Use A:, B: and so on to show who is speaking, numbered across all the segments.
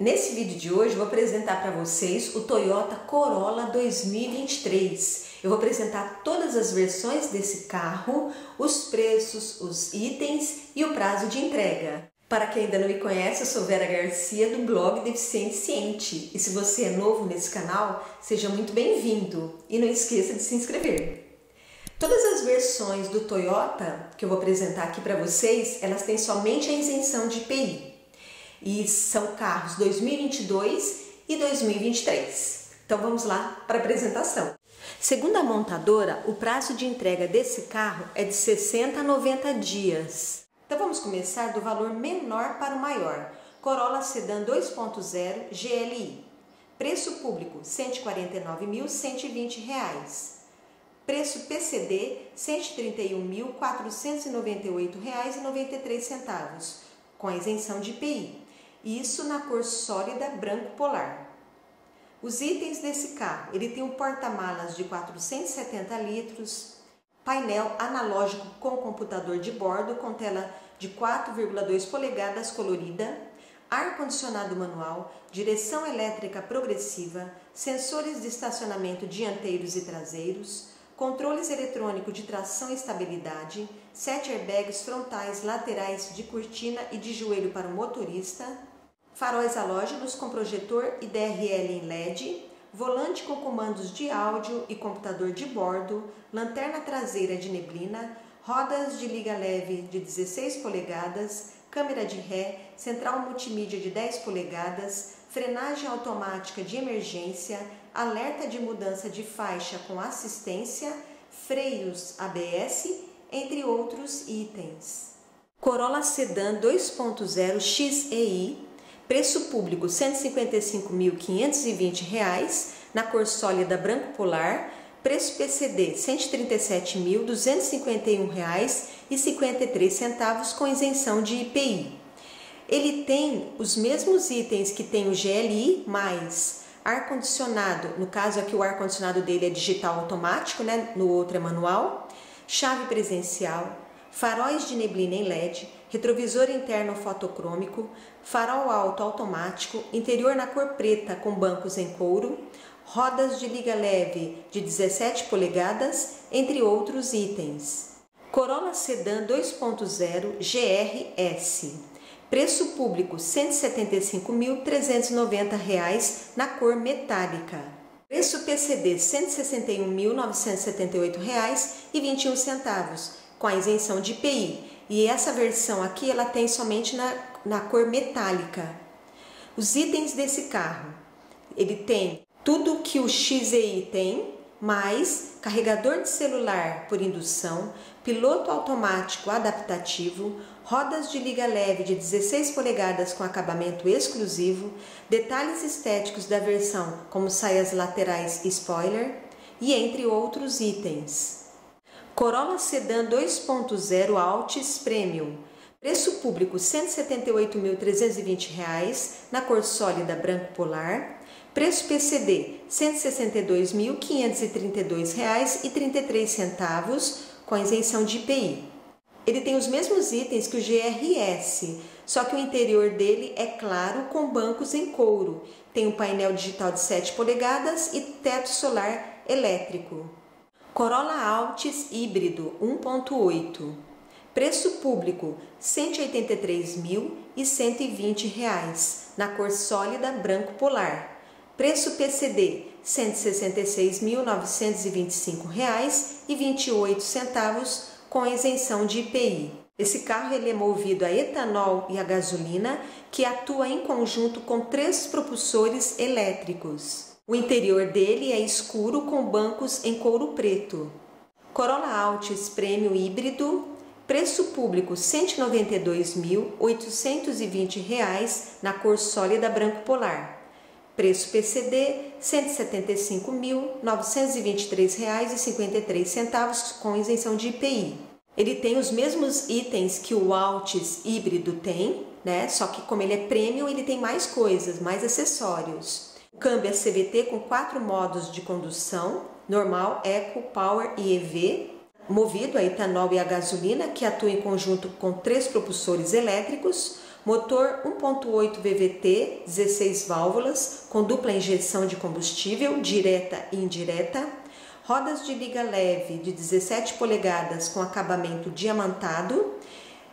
A: Nesse vídeo de hoje vou apresentar para vocês o Toyota Corolla 2023. Eu vou apresentar todas as versões desse carro, os preços, os itens e o prazo de entrega. Para quem ainda não me conhece, eu sou Vera Garcia do blog Deficiente Ciente. E se você é novo nesse canal, seja muito bem-vindo e não esqueça de se inscrever. Todas as versões do Toyota que eu vou apresentar aqui para vocês, elas têm somente a isenção de IPI e são carros 2022 e 2023. Então vamos lá para a apresentação. Segundo a montadora, o prazo de entrega desse carro é de 60 a 90 dias. Então vamos começar do valor menor para o maior. Corolla Sedan 2.0 GLI. Preço público R$ 149.120. Preço PCD R$ 131.498,93, com isenção de IPI isso na cor sólida branco polar. Os itens desse carro, ele tem um porta-malas de 470 litros, painel analógico com computador de bordo com tela de 4,2 polegadas colorida, ar-condicionado manual, direção elétrica progressiva, sensores de estacionamento dianteiros e traseiros, controles eletrônicos de tração e estabilidade, sete airbags frontais, laterais de cortina e de joelho para o motorista, faróis halógenos com projetor e DRL em LED, volante com comandos de áudio e computador de bordo, lanterna traseira de neblina, rodas de liga leve de 16 polegadas, câmera de ré, central multimídia de 10 polegadas, frenagem automática de emergência, alerta de mudança de faixa com assistência, freios ABS, entre outros itens. Corolla Sedan 2.0 XEI Preço público R$ 155.520, na cor sólida branco polar. Preço PCD R$ 137.251,53 com isenção de IPI. Ele tem os mesmos itens que tem o GLI, mais ar-condicionado, no caso aqui o ar-condicionado dele é digital automático, né? no outro é manual, chave presencial, faróis de neblina em LED, retrovisor interno fotocrômico, farol alto automático, interior na cor preta com bancos em couro, rodas de liga leve de 17 polegadas, entre outros itens. Corolla Sedan 2.0 GRS. Preço público R$ 175.390 na cor metálica. Preço PCD R$ 161.978,21 com a isenção de IPI. E essa versão aqui ela tem somente na, na cor metálica. Os itens desse carro, ele tem tudo que o XEI tem, mais carregador de celular por indução, piloto automático adaptativo, rodas de liga leve de 16 polegadas com acabamento exclusivo, detalhes estéticos da versão como saias laterais e spoiler e entre outros itens. Corolla Sedan 2.0 Altis Premium. Preço público R$ 178.320, na cor sólida branco polar. Preço PCD R$ 162.532,33 com isenção de IPI. Ele tem os mesmos itens que o GRS, só que o interior dele é claro com bancos em couro. Tem um painel digital de 7 polegadas e teto solar elétrico. Corolla Altis híbrido 1.8. Preço público R$ 183.120, na cor sólida branco polar. Preço PCD R$ 166.925,28 com isenção de IPI. Esse carro ele é movido a etanol e a gasolina, que atua em conjunto com três propulsores elétricos. O interior dele é escuro com bancos em couro preto. Corolla Altis Premium híbrido, preço público R$ 192.820 na cor sólida branco polar. Preço PCD R$ 175.923,53 com isenção de IPI. Ele tem os mesmos itens que o Altis híbrido tem, né? Só que como ele é premium, ele tem mais coisas, mais acessórios. Câmbio é CVT com quatro modos de condução: normal, eco, power e EV, movido a etanol e a gasolina, que atua em conjunto com três propulsores elétricos, motor 1.8 VVT, 16 válvulas, com dupla injeção de combustível, direta e indireta, rodas de liga leve de 17 polegadas com acabamento diamantado,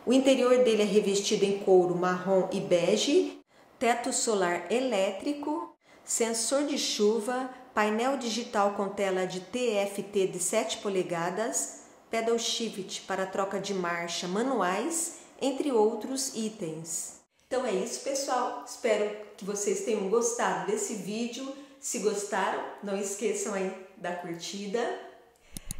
A: o interior dele é revestido em couro marrom e bege, teto solar elétrico, sensor de chuva, painel digital com tela de TFT de 7 polegadas, pedal shift para troca de marcha manuais, entre outros itens. Então é isso, pessoal. Espero que vocês tenham gostado desse vídeo. Se gostaram, não esqueçam aí da curtida.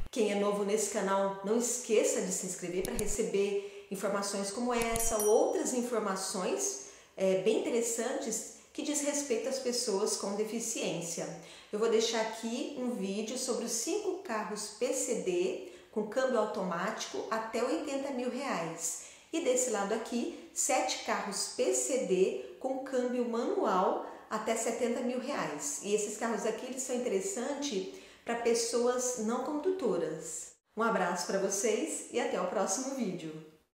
A: Quem é novo nesse canal, não esqueça de se inscrever para receber informações como essa ou outras informações é, bem interessantes que diz respeito às pessoas com deficiência. Eu vou deixar aqui um vídeo sobre os cinco carros PCD com câmbio automático até 80 mil reais. E desse lado aqui, sete carros PCD com câmbio manual até 70 mil reais. E esses carros aqui eles são interessantes para pessoas não condutoras. Um abraço para vocês e até o próximo vídeo.